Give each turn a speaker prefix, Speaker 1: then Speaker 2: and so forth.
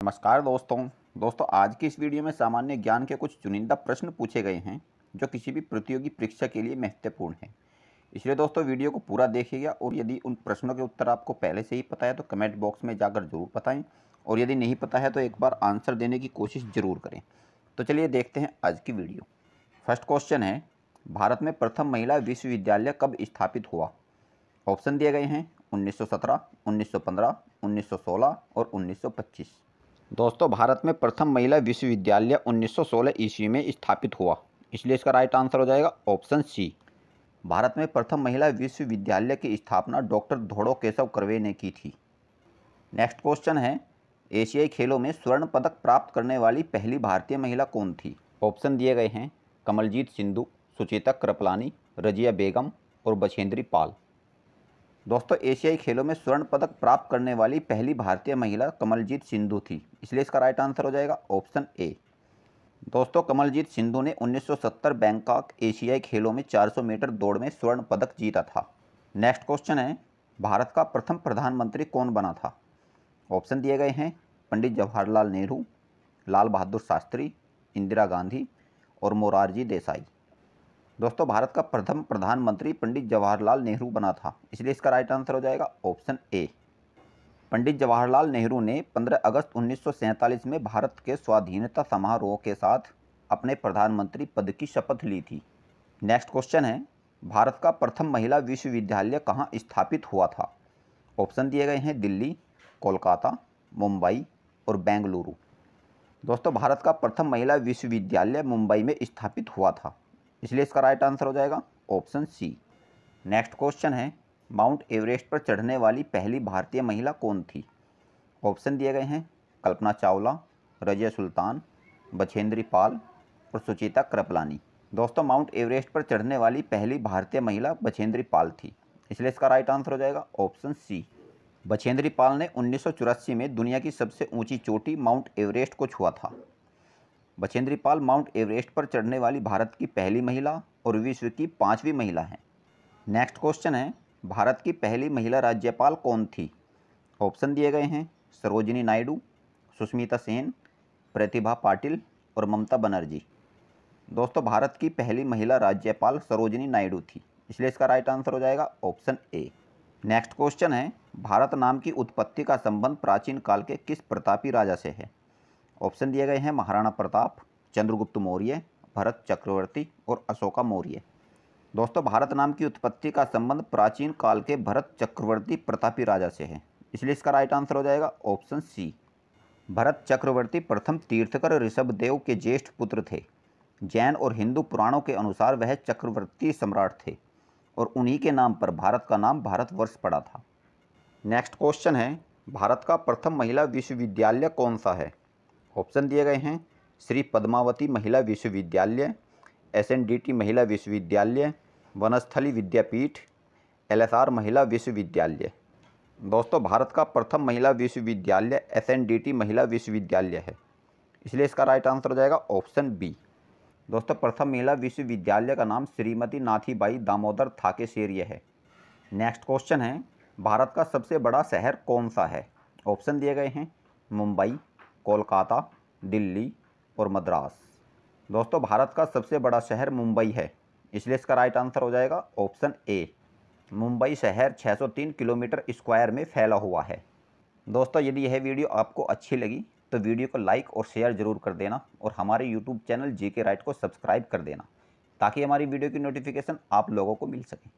Speaker 1: नमस्कार दोस्तों। दोस्तों आज की इस वीडियो में सामान्य ज्ञान के कुछ चुनिंदा प्रश्न पूछे गए हैं जो किसी भी प्रतियोगी परीक्षा के लिए महत्वपूर्ण है। इसलिए दोस्तों वीडियो को पूरा देखिएगा और यदि उन प्रश्नों के उत्तर आपको पहले से ही पता है तो कमेंट बॉक्स में जाकर ज़रूर बताएँ। और यदि नहीं पता है तो एक बार आंसर देने की कोशिश ज़रूर करें। तो चलिए देखते हैं आज की वीडियो। फ़र्स्ट क्वेश्चन है भारत में प्रथम महिला विश्वविद्यालय कब स्थापित हुआ? ऑप्शन दिए गए हैं 1917, 1915, 1916 और 1925 दोस्तों, भारत में प्रथम महिला विश्वविद्यालय 1916 ईस्वी में स्थापित हुआ। इसलिए इसका राइट आंसर हो जाएगा ऑप्शन सी भारत में प्रथम महिला विश्वविद्यालय की स्थापना डॉक्टर धोड़ो केशव करवे ने की थी। नेक्स्ट क्वेश्चन है, एशियाई खेलों में स्वर्ण पदक प्राप्त करने वाली पहली भारतीय महिला कौन थी? ऑप्शन दिए गए हैं कमलजीत सिंधु, सुचेता कृपलानी, रजिया बेगम और बछेंद्री पाल। दोस्तों, एशियाई खेलों में स्वर्ण पदक प्राप्त करने वाली पहली भारतीय महिला कमलजीत सिंधु थी, इसलिए इसका राइट आंसर हो जाएगा ऑप्शन ए दोस्तों, कमलजीत सिंधु ने 1970 बैंकॉक एशियाई खेलों में 400 मीटर दौड़ में स्वर्ण पदक जीता था। नेक्स्ट क्वेश्चन है, भारत का प्रथम प्रधानमंत्री कौन बना था? ऑप्शन दिए गए हैं, पंडित जवाहरलाल नेहरू, लाल बहादुर शास्त्री, इंदिरा गांधी और मोरारजी देसाई। दोस्तों, भारत का प्रथम प्रधानमंत्री पंडित जवाहरलाल नेहरू बना था, इसलिए इसका राइट आंसर हो जाएगा ऑप्शन ए पंडित जवाहरलाल नेहरू ने 15 अगस्त उन्नीस सौ सैंतालीस में भारत के स्वाधीनता समारोह के साथ अपने प्रधानमंत्री पद की शपथ ली थी। नेक्स्ट क्वेश्चन है, भारत का प्रथम महिला विश्वविद्यालय कहाँ स्थापित हुआ था? ऑप्शन दिए गए हैं दिल्ली, कोलकाता, मुंबई और बेंगलुरु। दोस्तों, भारत का प्रथम महिला विश्वविद्यालय मुंबई में स्थापित हुआ था। इसलिए इसका राइट आंसर हो जाएगा ऑप्शन सी नेक्स्ट क्वेश्चन है माउंट एवरेस्ट पर चढ़ने वाली पहली भारतीय महिला कौन थी? ऑप्शन दिए गए हैं, कल्पना चावला, रजिया सुल्तान, बछेंद्री पाल और सुचिता कृपलानी। दोस्तों माउंट एवरेस्ट पर चढ़ने वाली पहली भारतीय महिला बछेंद्री पाल थी। इसलिए इसका राइट आंसर हो जाएगा ऑप्शन सी बछेंद्री पाल ने उन्नीस सौ चौरासी में दुनिया की सबसे ऊँची चोटी माउंट एवरेस्ट को छुआ था। बछेंद्री पाल माउंट एवरेस्ट पर चढ़ने वाली भारत की पहली महिला और विश्व की पांचवी महिला हैं। नेक्स्ट क्वेश्चन है, भारत की पहली महिला राज्यपाल कौन थी? ऑप्शन दिए गए हैं, सरोजिनी नायडू, सुष्मिता सेन, प्रतिभा पाटिल और ममता बनर्जी। दोस्तों, भारत की पहली महिला राज्यपाल सरोजिनी नायडू थी। इसलिए इसका राइट आंसर हो जाएगा ऑप्शन ए नेक्स्ट क्वेश्चन है, भारत नाम की उत्पत्ति का संबंध प्राचीन काल के किस प्रतापी राजा से है? ऑप्शन दिए गए हैं महाराणा प्रताप, चंद्रगुप्त मौर्य, भरत चक्रवर्ती और अशोका मौर्य। दोस्तों, भारत नाम की उत्पत्ति का संबंध प्राचीन काल के भरत चक्रवर्ती प्रतापी राजा से है, इसलिए इसका राइट आंसर हो जाएगा ऑप्शन सी भरत चक्रवर्ती प्रथम तीर्थकर ऋषभदेव के ज्येष्ठ पुत्र थे। जैन और हिंदू पुराणों के अनुसार वह चक्रवर्ती सम्राट थे और उन्हीं के नाम पर भारत का नाम भारतवर्ष पड़ा था। नेक्स्ट क्वेश्चन है, भारत का प्रथम महिला विश्वविद्यालय कौन सा है? ऑप्शन दिए गए हैं। श्री पद्मावती महिला विश्वविद्यालय एसएनडीटी महिला विश्वविद्यालय, वनस्थली विद्यापीठ एलएसआर महिला विश्वविद्यालय। दोस्तों, भारत का प्रथम महिला विश्वविद्यालय एसएनडीटी महिला विश्वविद्यालय है। इसलिए इसका राइट आंसर हो जाएगा ऑप्शन बी दोस्तों, प्रथम महिला विश्वविद्यालय का नाम श्रीमती नाथीबाई दामोदर थाकेशेरिय है। नेक्स्ट क्वेश्चन है, भारत का सबसे बड़ा शहर कौन सा है? ऑप्शन दिए गए हैं, मुंबई। कोलकाता, दिल्ली और मद्रास। दोस्तों, भारत का सबसे बड़ा शहर मुंबई है। इसलिए इसका राइट आंसर हो जाएगा ऑप्शन ए मुंबई शहर 603 किलोमीटर स्क्वायर में फैला हुआ है। दोस्तों, यदि यह वीडियो आपको अच्छी लगी तो वीडियो को लाइक और शेयर ज़रूर कर देना और हमारे यूट्यूब चैनल जी के राइट को सब्सक्राइब कर देना, ताकि हमारी वीडियो की नोटिफिकेशन आप लोगों को मिल सके।